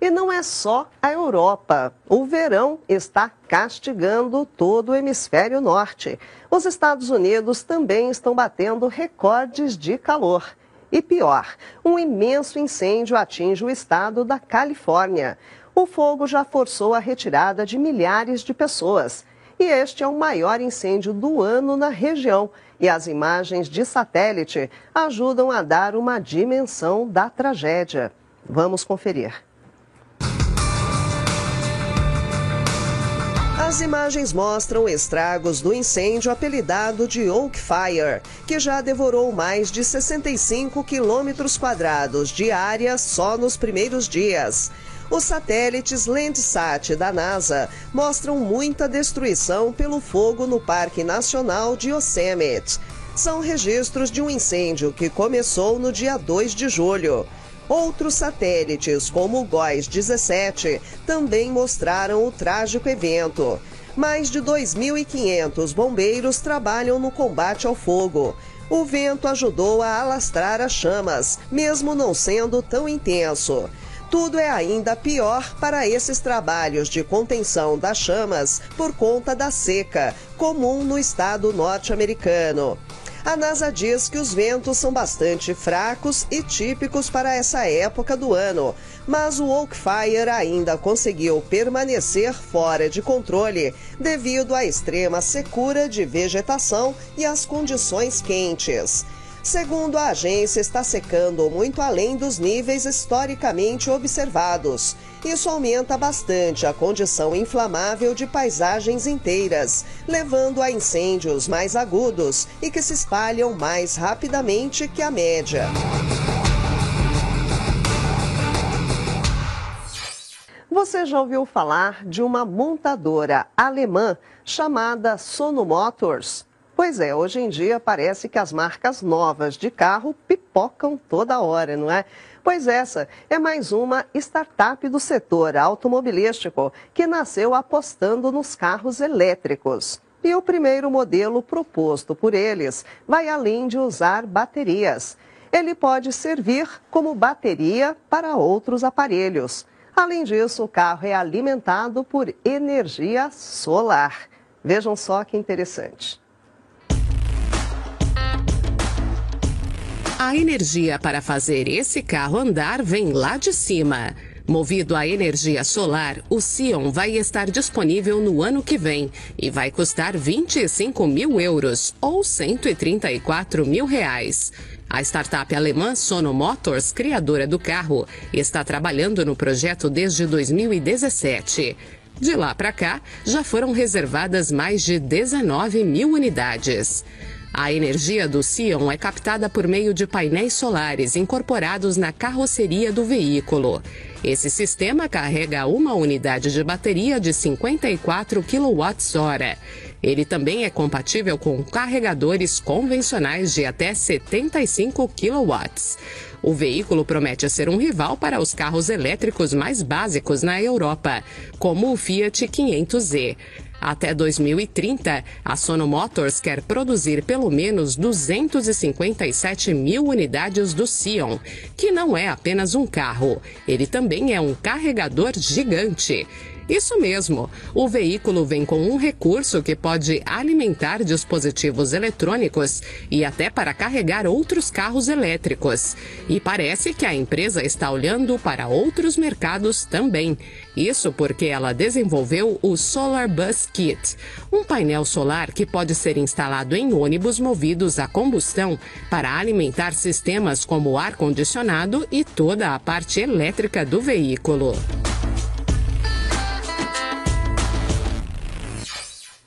E não é só a Europa. O verão está castigando todo o hemisfério norte. Os Estados Unidos também estão batendo recordes de calor. E pior, um imenso incêndio atinge o estado da Califórnia. O fogo já forçou a retirada de milhares de pessoas. E este é o maior incêndio do ano na região. E as imagens de satélite ajudam a dar uma dimensão da tragédia. Vamos conferir. As imagens mostram estragos do incêndio apelidado de Oak Fire, que já devorou mais de 65 quilômetros quadrados de área só nos primeiros dias. Os satélites Landsat da NASA mostram muita destruição pelo fogo no Parque Nacional de Yosemite. São registros de um incêndio que começou no dia 2 de julho. Outros satélites, como o GOES 17, também mostraram o trágico evento. Mais de 2.500 bombeiros trabalham no combate ao fogo. O vento ajudou a alastrar as chamas, mesmo não sendo tão intenso. Tudo é ainda pior para esses trabalhos de contenção das chamas por conta da seca, comum no estado norte-americano. A NASA diz que os ventos são bastante fracos e típicos para essa época do ano, mas o Oakfire ainda conseguiu permanecer fora de controle devido à extrema secura de vegetação e às condições quentes. Segundo a agência, está secando muito além dos níveis historicamente observados. Isso aumenta bastante a condição inflamável de paisagens inteiras, levando a incêndios mais agudos e que se espalham mais rapidamente que a média. Você já ouviu falar de uma montadora alemã chamada Sono Motors? Pois é, hoje em dia parece que as marcas novas de carro pipocam toda hora, não é? Pois essa é mais uma startup do setor automobilístico que nasceu apostando nos carros elétricos. E o primeiro modelo proposto por eles vai além de usar baterias. Ele pode servir como bateria para outros aparelhos. Além disso, o carro é alimentado por energia solar. Vejam só que interessante. A energia para fazer esse carro andar vem lá de cima. Movido a energia solar, o Sion vai estar disponível no ano que vem e vai custar 25 mil euros ou 134 mil reais. A startup alemã Sono Motors, criadora do carro, está trabalhando no projeto desde 2017. De lá para cá, já foram reservadas mais de 19 mil unidades. A energia do Sion é captada por meio de painéis solares incorporados na carroceria do veículo. Esse sistema carrega uma unidade de bateria de 54 kWh. Ele também é compatível com carregadores convencionais de até 75 kW. O veículo promete ser um rival para os carros elétricos mais básicos na Europa, como o Fiat 500e. Até 2030, a Sono Motors quer produzir pelo menos 257 mil unidades do Sion, que não é apenas um carro, ele também é um carregador gigante. Isso mesmo, o veículo vem com um recurso que pode alimentar dispositivos eletrônicos e até para carregar outros carros elétricos. E parece que a empresa está olhando para outros mercados também. Isso porque ela desenvolveu o Solar Bus Kit, um painel solar que pode ser instalado em ônibus movidos a combustão para alimentar sistemas como ar-condicionado e toda a parte elétrica do veículo.